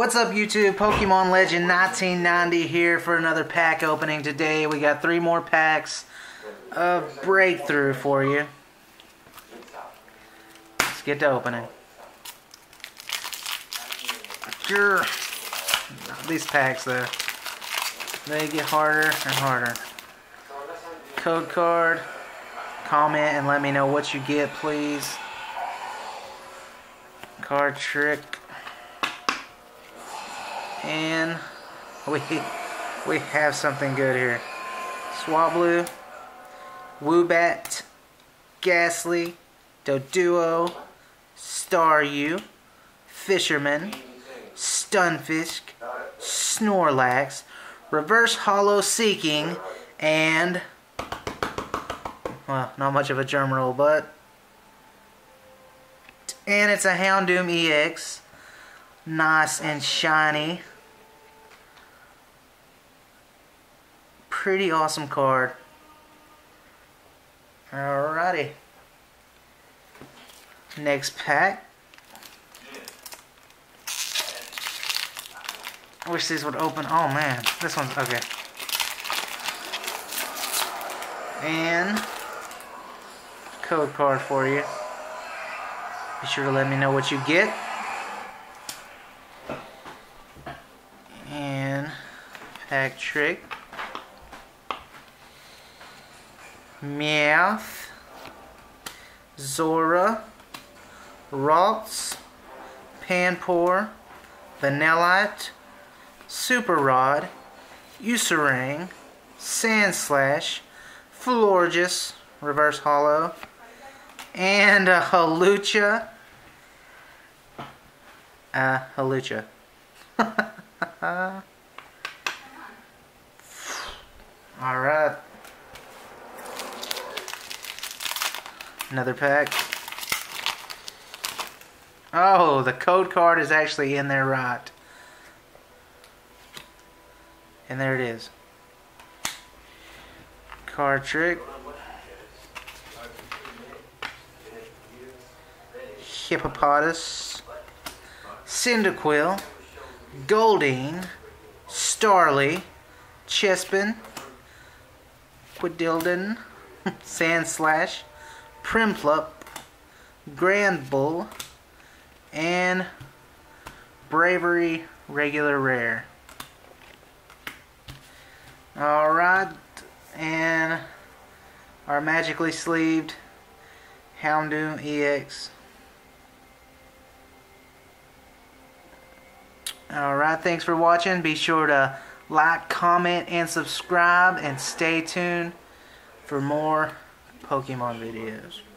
What's up YouTube? Pokemon Legend 1990 here for another pack opening today. We got three more packs of Breakthrough for you. Let's get to opening. These packs though, they get harder and harder. Code card, comment and let me know what you get please. Card trick. And we we have something good here. Swablu, Woobat, Gastly, Doduo, Staryu, Fisherman, Stunfisk, Snorlax, Reverse Holo Seeking, and well, not much of a germ roll, but and it's a Houndoom EX. Nice and shiny. Pretty awesome card. Alrighty. Next pack. I wish these would open. Oh man, this one's okay. And code card for you. Be sure to let me know what you get. And pack trick. Meowth. Zorua. Ralts. Panpour. Vanillite. Super Rod. Ursaring. Sandslash. Florges. Reverse Holo and a Hawlucha. Uh, Hawlucha. Alright. Another pack. Oh, the code card is actually in there right. And there it is. Card trick. Hippopotas, Cyndaquil, Goldeen, Starly, Chespin, Quilladin, Sandslash, Prinplup, Granbull, and Bravery Regular Rare. Alright, and our magically sleeved Houndoom EX. Alright, thanks for watching. Be sure to like, comment, and subscribe, and stay tuned for more Pokemon videos.